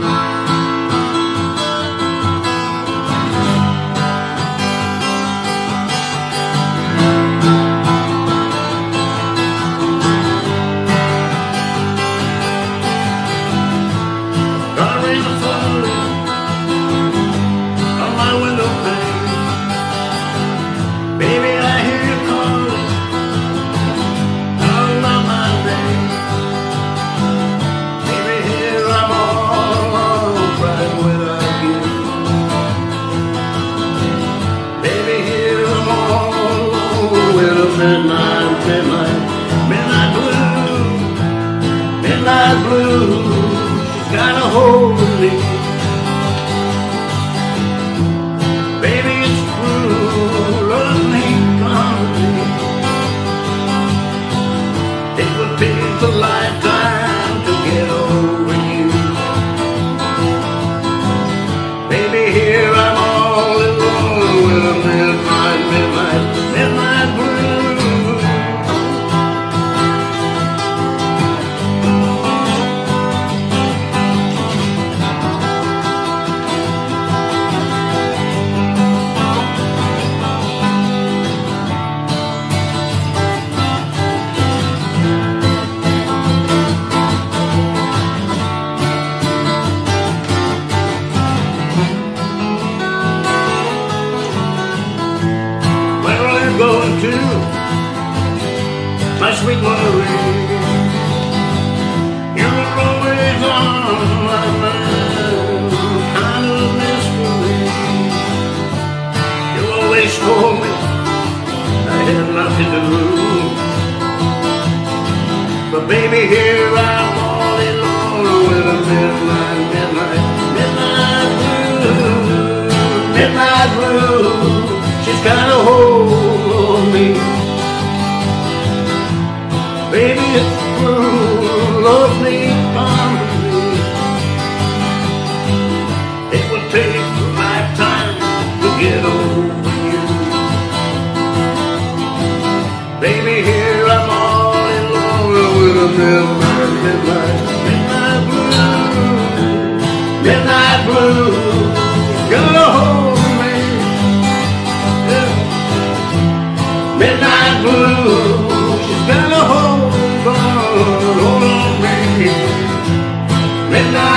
Gonna midnight, midnight, midnight blue, midnight blue. She's got a hold of me. Baby, it's true, love me, me. It would take a lifetime going to? My sweet Marie. You're always on my mind, kind of mystery. You always me I had nothing to lose. But baby, here I'm all alone with a midnight, midnight, midnight blue, midnight blue. She's got Baby, it's true, love me, come. It would take a lifetime to get over you. Baby, here I'm all alone with a midnight, midnight